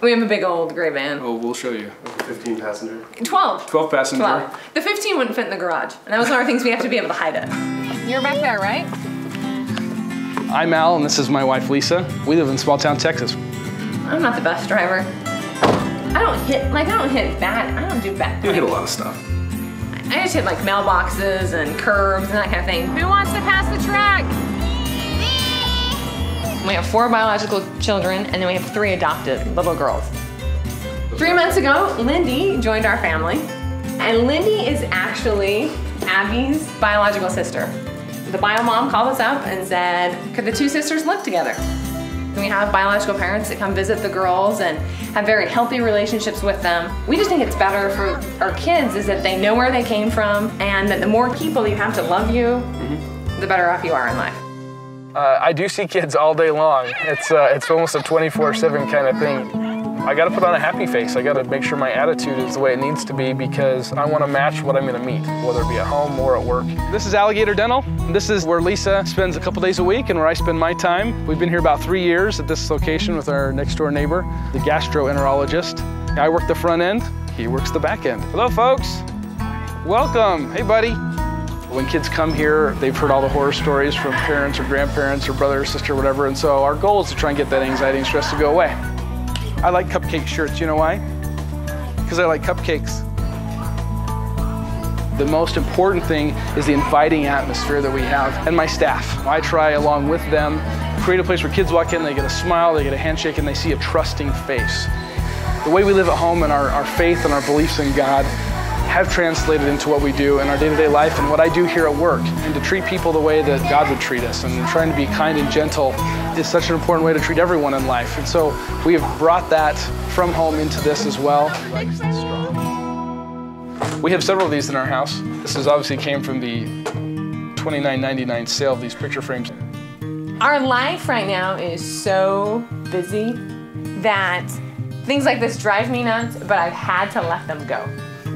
We have a big old gray van. Oh, we'll show you. 15 passenger. 12. 12 passenger. 12. The 15 wouldn't fit in the garage. And that was one of the things we have to be able to hide it. You're back there, right? I'm Al, and this is my wife Lisa. We live in small town Texas. I'm not the best driver. I don't hit, like, I don't hit bad. I don't do bad. You hit a lot of stuff. I just hit like mailboxes and curbs and that kind of thing. Who wants to pass the track? We have four biological children and then we have three adopted little girls. Three months ago, Lindy joined our family. And Lindy is actually Abby's biological sister. The bio mom called us up and said, could the two sisters live together? We have biological parents that come visit the girls and have very healthy relationships with them. We just think it's better for our kids is that they know where they came from and that the more people you have to love you, mm-hmm. the better off you are in life. Uh, I do see kids all day long. It's, uh, it's almost a 24-7 kind of thing. I gotta put on a happy face. I gotta make sure my attitude is the way it needs to be because I wanna match what I'm gonna meet, whether it be at home or at work. This is Alligator Dental. This is where Lisa spends a couple days a week and where I spend my time. We've been here about three years at this location with our next door neighbor, the gastroenterologist. I work the front end, he works the back end. Hello folks, welcome, hey buddy. When kids come here, they've heard all the horror stories from parents or grandparents or brother or sister or whatever, and so our goal is to try and get that anxiety and stress to go away. I like cupcake shirts, you know why? Because I like cupcakes. The most important thing is the inviting atmosphere that we have and my staff. I try along with them, create a place where kids walk in, they get a smile, they get a handshake, and they see a trusting face. The way we live at home and our, our faith and our beliefs in God have translated into what we do in our day-to-day life and what I do here at work. And to treat people the way that God would treat us and trying to be kind and gentle is such an important way to treat everyone in life. And so we have brought that from home into this as well. We have several of these in our house. This is obviously came from the $29.99 sale of these picture frames. Our life right now is so busy that things like this drive me nuts, but I've had to let them go.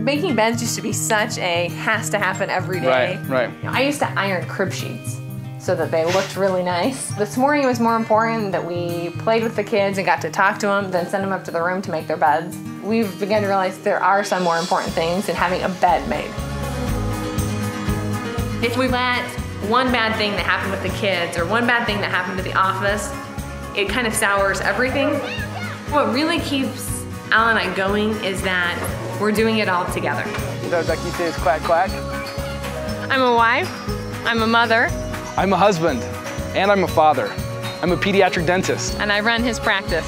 Making beds used to be such a has to happen every day. Right, right. I used to iron crib sheets so that they looked really nice. This morning it was more important that we played with the kids and got to talk to them than send them up to the room to make their beds. We've begun to realize there are some more important things than having a bed made. If we let one bad thing that happened with the kids or one bad thing that happened to the office, it kind of sours everything. What really keeps Al and I going is that we're doing it all together. The ducky says quack quack. I'm a wife, I'm a mother, I'm a husband, and I'm a father. I'm a pediatric dentist. and I run his practice.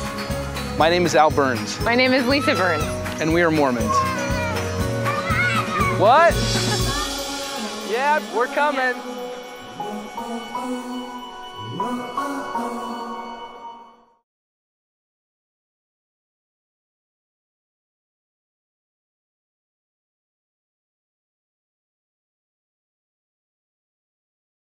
My name is Al Burns, My name is Lisa Burns. and we are Mormons. What? yeah, we're coming.